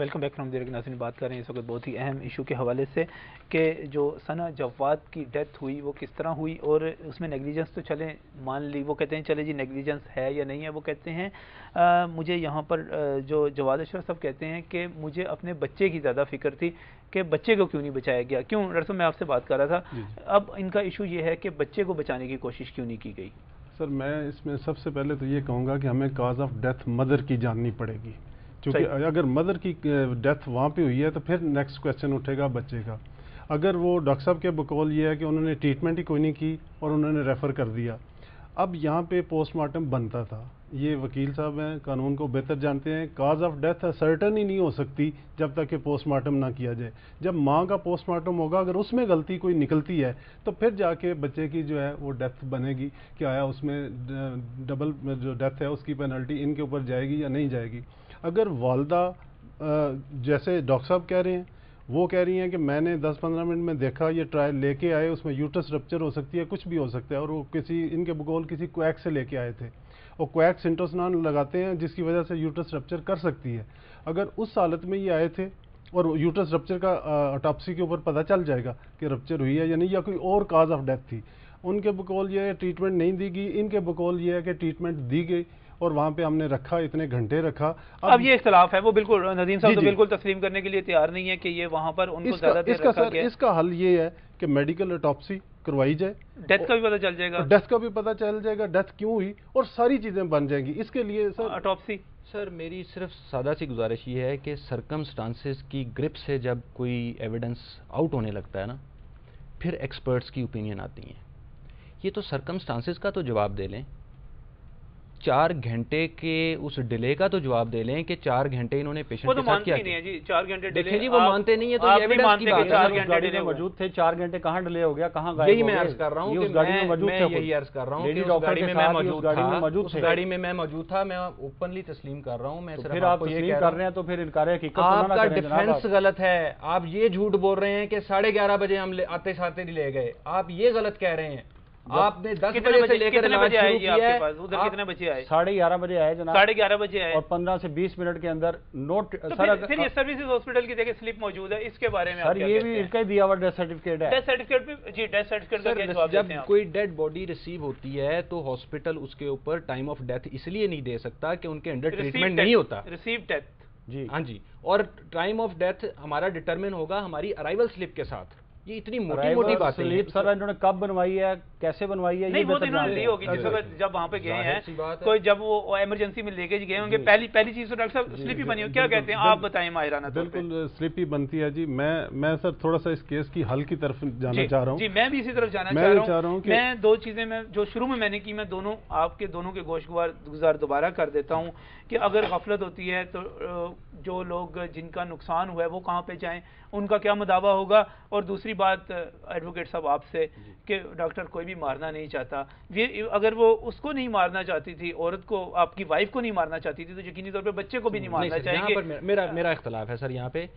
Welcome back from there नाजिन बात कर रहे हैं इस वक्त बहुत ही अहम इशू के हवाले से कि जो सना जवाद की डेथ हुई वो किस तरह हुई और उसमें नेगलिजेंस तो चले मान ली वो कहते हैं चले जी नेगलिजेंस है या नहीं है? वो कहते हैं आ, मुझे यहाँ पर जो जवाद अशरफ साहब कहते हैं कि मुझे अपने बच्चे की ज़्यादा फ़िक्र थी कि बच्चे को क्यों नहीं बचाया गया? क्यों? डॉक्टर मैं आपसे बात कर रहा था। अब इनका इशू ये है कि बच्चे को बचाने की कोशिश क्यों नहीं की गई? सर मैं इसमें सबसे पहले तो ये कहूँगा कि हमें काज ऑफ़ डेथ मदर की जाननी पड़ेगी। क्योंकि अगर मदर की डेथ वहाँ पे हुई है तो फिर नेक्स्ट क्वेश्चन उठेगा बच्चे का। अगर वो डॉक्टर साहब के बकौल ये है कि उन्होंने ट्रीटमेंट ही कोई नहीं की और उन्होंने रेफ़र कर दिया। अब यहाँ पे पोस्टमार्टम बनता था। ये वकील साहब हैं कानून को बेहतर जानते हैं। काज ऑफ़ डेथ सर्टन ही नहीं हो सकती जब तक कि पोस्टमार्टम ना किया जाए। जब माँ का पोस्टमार्टम होगा अगर उसमें गलती कोई निकलती है तो फिर जाके बच्चे की जो है वो डेथ बनेगी कि आया उसमें डबल जो डेथ है उसकी पेनल्टी इनके ऊपर जाएगी या नहीं जाएगी। अगर वालदा जैसे डॉक्टर साहब कह रहे हैं, वो कह रही हैं कि मैंने 10-15 मिनट में देखा, ये ट्रायल लेके आए, उसमें यूटस रप्चर हो सकती है, कुछ भी हो सकता है, और वो किसी, इनके बगौल किसी क्वैक से लेके आए थे। और क्वैक सिंटोसनान लगाते हैं, जिसकी वजह से यूटस रप्चर कर सकती है। अगर उस हालत में ये आए थे, और यूटस रप्चर का अटॉप्सी के ऊपर पता चल जाएगा कि रप्चर हुई है या नहीं, या कोई और काज ऑफ़ डेथ थी, उनके बकौल ये ट्रीटमेंट नहीं दी गई, इनके बकौल ये है कि ट्रीटमेंट दी गई। और वहाँ पे हमने रखा इतने घंटे रखा। अब, अब ये इख्तलाफ है वो बिल्कुल नदीम साहब तो बिल्कुल तस्लीम करने के लिए तैयार नहीं है कि ये वहाँ पर उनको ज़्यादा इसका सर इसका हल ये है कि मेडिकल अटॉप्सी करवाई जाए। डेथ का भी पता चल जाएगा। डेथ का भी पता चल जाएगा डेथ क्यों हुई और सारी चीज़ें बन जाएँगी। इसके लिए सर अटॉप्सी सर मेरी सिर्फ़ सादा सी गुजारिश ये है कि सरकमस्टांसिस की ग्रिप से जब कोई एविडेंस आउट होने लगता है ना फिर एक्सपर्ट्स की ओपिनियन आती हैं। ये तो सरकमस्टांसिस का तो जवाब दे लें। चार घंटे के उस डिले का तो जवाब दे लें कि चार घंटे इन्होंने पेशेंट तो के साथ क्या नहीं है जी चार घंटे देखें जी वो मानते नहीं है तो एविडेंस की बात चार घंटे डिले मौजूद थे चार घंटे कहाँ डिले हो गया कहाँ यही मैं अर्ज़ कर रहा हूँ कि मैं यही अर्ज़ कर रहा हूँ कि उस गाड़ी में मैं मौजूद था। उस गाड़ी में मैं मौजूद था मैं ओपनली तस्लीम कर रहा हूँ। मैं तो फिर आप ये कर रहे हैं। तो फिर इनकार आपका डिफेंस गलत है। आप ये झूठ बोल रहे हैं कि साढ़े ग्यारह बजे हम आते साते ले गए। आप ये गलत कह रहे हैं। आपने दस बजे से लेकर कितने बजे आए जी आपके पास? उधर कितने बजे आए? साढ़े ग्यारह बजे आए जनाब। साढ़े ग्यारह बजे आए। और पंद्रह से बीस मिनट के अंदर नोट तो सर फिर ये सर्विसेज़ हॉस्पिटल की देखिए स्लिप मौजूद है इसके बारे में सर ये भी इनका ही दिया हुआ डेथ सर्टिफिकेट है। डेथ सर्टिफिकेट पे जी डेथ सर्टिफिकेट का जब कोई डेड बॉडी रिसीव होती है तो हॉस्पिटल उसके ऊपर टाइम ऑफ़ डेथ इसलिए नहीं दे सकता कि उनके अंडर ट्रीटमेंट नहीं होता। रिसीव डेथ जी हाँ जी। और टाइम ऑफ़ डेथ हमारा डिटरमिन होगा हमारी अराइवल स्लिप के साथ। ये इतनी मोटी मोटी बात है। सर इन्होंने कब बनवाई है? कैसे बनवाई है नहीं वो तो इन्होंने ली होगी जिस वक्त जब वहाँ पे गए हैं कोई जब वो इमरजेंसी में लेके गए होंगे पहली पहली चीज़ तो डॉक्टर साहब स्लिपी बनी हो क्या कहते हैं आप बताएँ माहिराना बिल्कुल स्लिपी बनती है जी। मैं मैं सर थोड़ा सा इस केस की हल की तरफ़ जाना चाह रहा हूँ। जी मैं भी इसी तरफ़ जाना चाह रहा हूँ। मैं दो चीज़ें मैं जो शुरू में मैंने की मैं दोनों आपके दोनों के गोश गुजार दोबारा कर देता हूँ कि अगर गफलत होती है तो जो लोग जिनका नुकसान हुआ है वो कहाँ पे जाएँ? उनका क्या मुदावा होगा? और दूसरी बात एडवोकेट साहब आपसे कि डॉक्टर कोई भी मारना नहीं चाहता। ये अगर वो उसको नहीं मारना चाहती थी औरत को आपकी वाइफ को नहीं मारना चाहती थी तो यकीनी तौर पर बच्चे को भी नहीं मारना चाहेंगे। मेरा मेरा इख्तलाफ है सर यहाँ पे।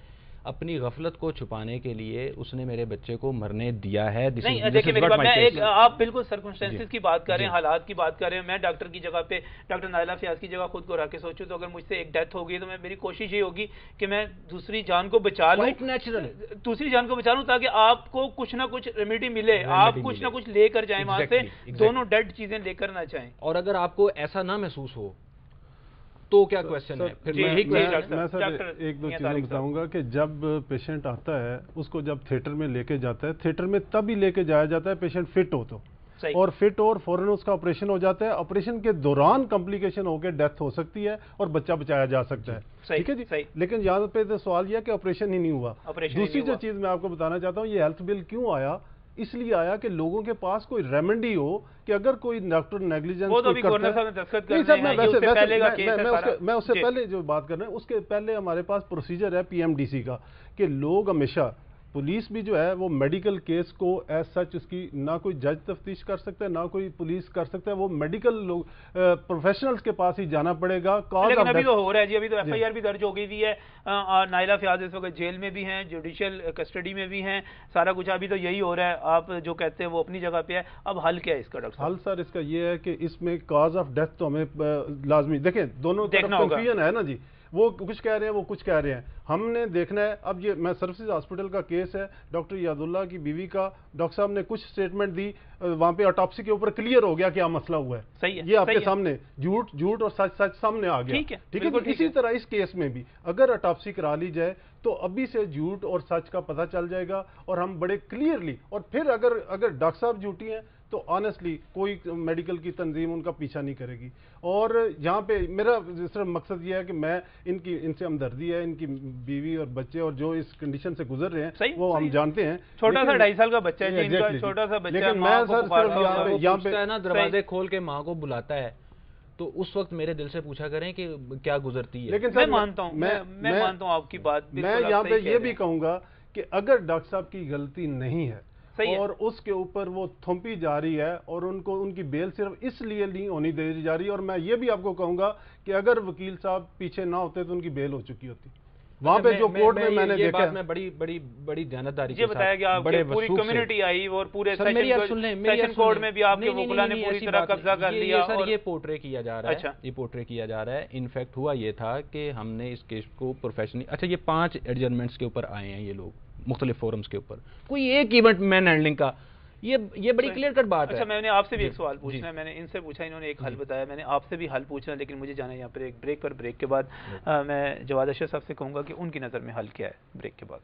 अपनी गफलत को छुपाने के लिए उसने मेरे बच्चे को मरने दिया है। नहीं देखिए मेरी बात मैं एक आप बिल्कुल सर्कमस्टेंसेस की बात कर रहे हैं हालात की बात कर रहे हैं मैं डॉक्टर की जगह पे डॉक्टर नायला फयाज की जगह खुद को रख के सोचूं तो अगर मुझसे एक डेथ होगी तो मैं मेरी कोशिश ये होगी कि मैं दूसरी जान को बचा लूँ। नेचुरल दूसरी जान को बचा लूँ ताकि आपको कुछ ना कुछ रेमेडी मिले आप कुछ ना कुछ लेकर जाए वहाँ से दोनों डेड चीज़ें लेकर ना चाहें और अगर आपको ऐसा ना महसूस हो तो क्या क्वेश्चन है? फिर मैं, मैं, मैं सर एक दो चीज़ें बताऊँगा कि जब पेशेंट आता है उसको जब थिएटर में लेके जाता है थिएटर में तभी लेके जाया जाता है पेशेंट फिट हो तो। और फिट और फ़ौरन उसका ऑपरेशन हो जाता है। ऑपरेशन के दौरान कॉम्प्लिकेशन होकर डेथ हो सकती है और बच्चा बचाया जा सकता है। ठीक है जी? लेकिन यहाँ पे तो सवाल यह कि ऑपरेशन ही नहीं हुआ। दूसरी जो चीज़ मैं आपको बताना चाहता हूँ ये हेल्थ बिल क्यों आया? इसलिए आया कि लोगों के पास कोई रेमेडी हो कि अगर कोई डॉक्टर नेग्लिजेंस वो तो अभी गवर्नर साहब ने दस्तखत कर वैसे मैं उससे पहले जो बात कर रहे हैं उसके पहले हमारे पास प्रोसीजर है पीएमडीसी का कि लोग हमेशा पुलिस भी जो है वो मेडिकल केस को एज सच उसकी ना कोई जज तफ्तीश कर सकता है ना कोई पुलिस कर सकता है वो मेडिकल लोग प्रोफेशनल्स के पास ही जाना पड़ेगा। लेकिन अभी तो हो रहा है जी अभी तो एफआईआर भी दर्ज हो गई हुई है नाइला फयाज इस वक्त जेल में भी हैं जुडिशियल कस्टडी में भी हैं सारा कुछ अभी तो यही हो रहा है आप जो कहते हैं वो अपनी जगह पे है अब हल क्या है इसका डॉक्टर हल सर इसका ये है कि इसमें काज ऑफ़ डेथ तो हमें लाजमी देखें दोनों कन्फ्यूज़न है ना जी। वो कुछ कह रहे हैं वो कुछ कह रहे हैं। हमने देखना है अब ये मैं सर्विसेज़ हॉस्पिटल का केस है डॉक्टर यादुल्ला की बीवी का डॉक्टर साहब ने कुछ स्टेटमेंट दी वहाँ पे ऑटोप्सी के ऊपर क्लियर हो गया क्या मसला हुआ है। सही है ये आपके है। सामने झूठ झूठ और सच सच सामने आ गया। ठीक है, ठीक है? तो इसी तरह इस केस में भी अगर ऑटोप्सी करा ली जाए तो अभी से झूठ और सच का पता चल जाएगा और हम बड़े क्लियरली और फिर अगर अगर डॉक्टर साहब झूठी हैं तो ऑनेस्टली कोई मेडिकल की तंजीम उनका पीछा नहीं करेगी। और यहाँ पे मेरा सिर्फ़ मकसद ये है कि मैं इनकी इनसे हमदर्दी है इनकी बीवी और बच्चे और जो इस कंडीशन से गुजर रहे हैं सही, वो सही। हम जानते हैं। छोटा सा ढाई साल का बच्चा है जी, छोटा सा बच्चा लेकिन मैं सर सिर्फ़ यहाँ पे ना दरवाजे खोल के माँ को बुलाता है तो उस वक्त मेरे दिल से पूछा करें कि क्या गुजरती है। लेकिन मैं सर मानता हूँ मैं मैं मानता हूँ आपकी बात मैं यहाँ पे ये भी। कहूँगा कि अगर डॉक्टर साहब की गलती नहीं है सही और है। उसके ऊपर वो थोपी जा रही है और उनको उनकी बेल सिर्फ़ इसलिए नहीं होनी दे जा रही और मैं ये भी आपको कहूँगा कि अगर वकील साहब पीछे ना होते तो उनकी बेल हो चुकी होती। वहाँ पे जो कोर्ट में मैंने ये देखा बात मैं बड़ी बड़ी बड़ी ध्यानदारी ये बताया गया बड़े पूरी कम्युनिटी आई और पूरे सेशन कोर्ट में भी आपके वकुला ने पूरी तरह कब्जा कर लिया सर ये पोर्ट्रे किया जा रहा है। अच्छा। ये पोर्ट्रे किया जा रहा है। इनफैक्ट हुआ ये था कि हमने इस केस को प्रोफेशनली अच्छा ये पाँच एडजमेंट्स के ऊपर आए हैं ये लोग। मुख्तलिफ़ फोरम्स के ऊपर। कोई एक इवेंट मैन हैंडलिंग का ये ये बड़ी क्लियर कट बात अच्छा है। मैंने आपसे भी एक सवाल पूछना है मैंने इनसे पूछा इन्होंने एक हल बताया मैंने आपसे भी हल पूछना है लेकिन मुझे जाना है यहाँ पर एक ब्रेक पर। ब्रेक के बाद आ, मैं जवाद अशर साहब से कहूँगा कि उनकी नज़र में हल क्या है ब्रेक के बाद।